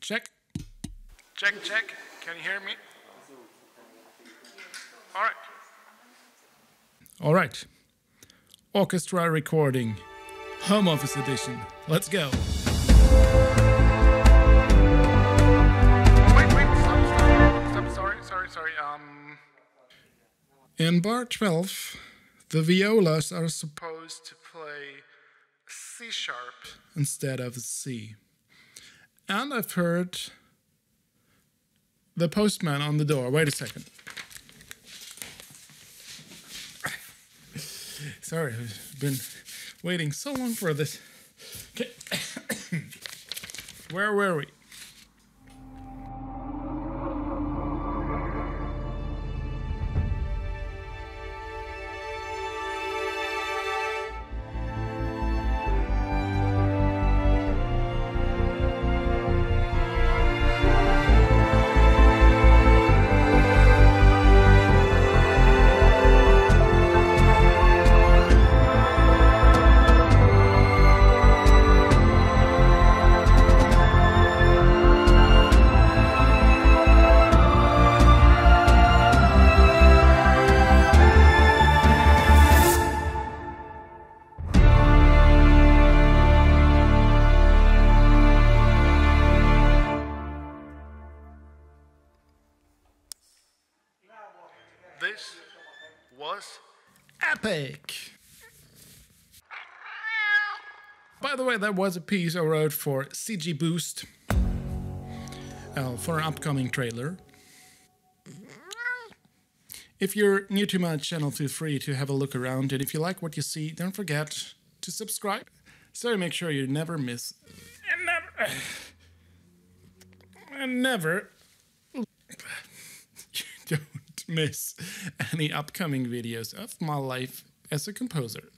Check. Check, check. Can you hear me? All right. All right. Orchestra recording. Home office edition. Let's go. Wait, wait, stop, stop. Stop, sorry, sorry, sorry. Um. In bar 12, the violas are supposed to play C sharp instead of C. And I've heard the postman on the door. Wait a second. Sorry, I've been waiting so long for this. Okay. Where were we? This was epic. By the way, that was a piece I wrote for CG Boost uh, for an upcoming trailer. If you're new to my channel, feel free to have a look around. And if you like what you see, don't forget to subscribe. So make sure you never miss and never and never miss any upcoming videos of my life as a composer.